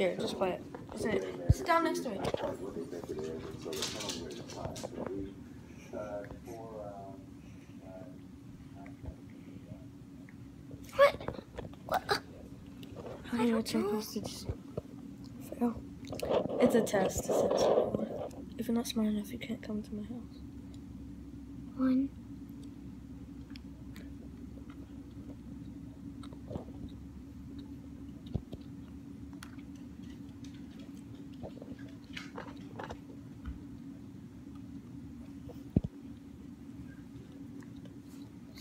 Here, just play it. Sit, sit down next to me. What? What? How many don't return know. calls did you fail? It's a test. It says if you're not smart enough, you can't come to my house. One.